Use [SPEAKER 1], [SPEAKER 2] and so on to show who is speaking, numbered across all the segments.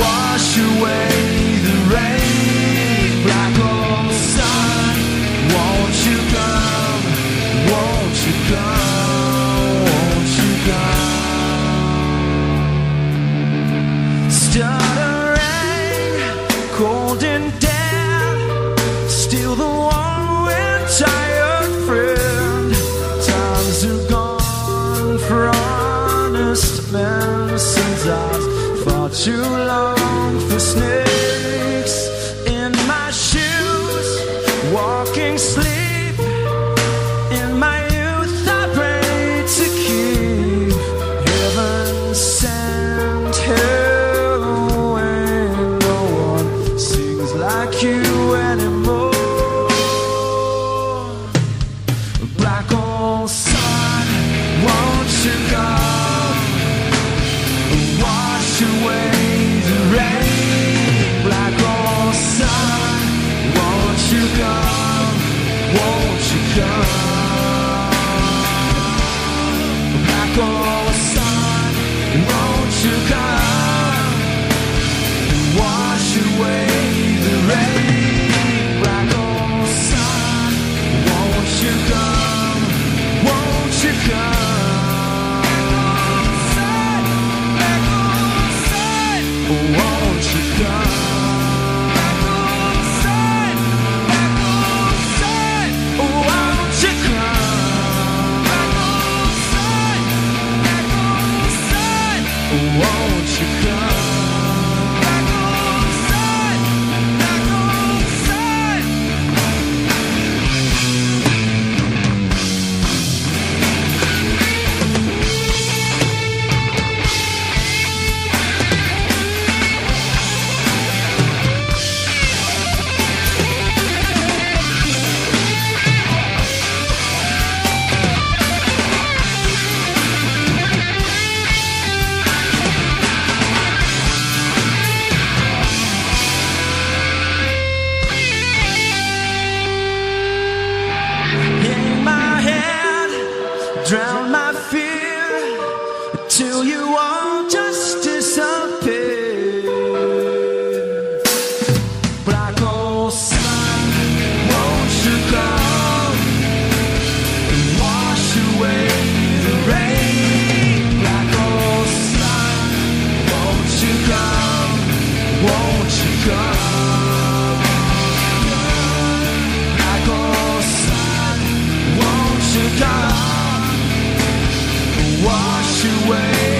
[SPEAKER 1] wash away the rain. Black hole sun, won't you come? Won't you come? Won't you come? Stuttering, cold and dead. still the one. too long for snakes. you wash away you all just disappear. Black hole sun, won't you come and wash away the rain? Black hole sun, won't you come? Won't you come? Black hole sun, won't you come? wash away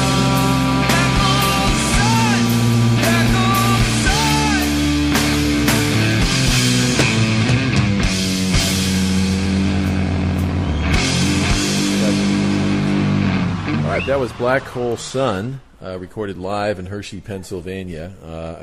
[SPEAKER 2] That was Black Hole Sun, uh, recorded live in Hershey, Pennsylvania. Uh,